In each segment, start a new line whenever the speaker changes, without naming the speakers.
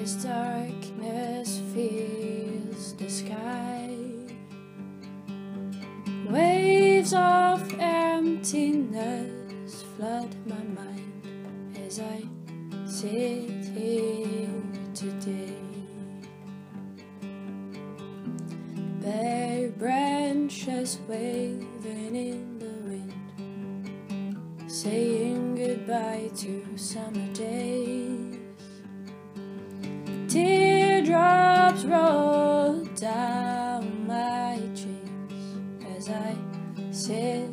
As darkness fills the sky, waves of emptiness flood my mind as I sit here today. Bare branches waving in the wind, saying goodbye to summer days. Down my cheeks as I sit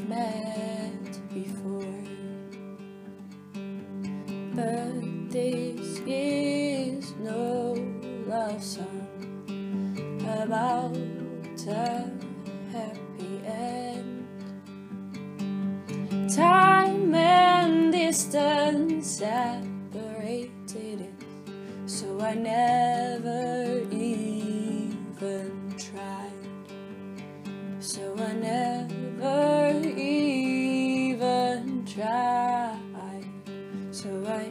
met before. But this is no love song about a happy end. Time and distance separated it, so I never tried. So I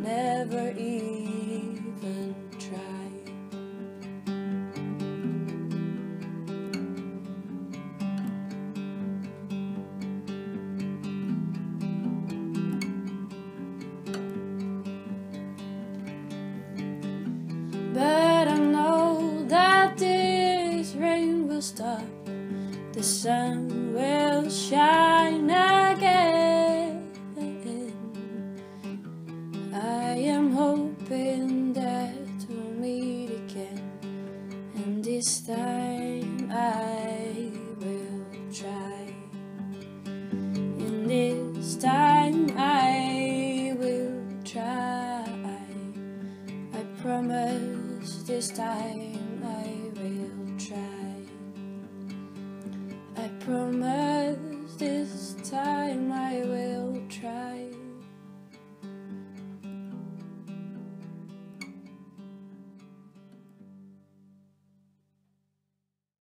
never even tried. But I know that this rain will stop, the sun will shine this time I will try. And this time I will try. I promise this time I will try. I promise this time I will try.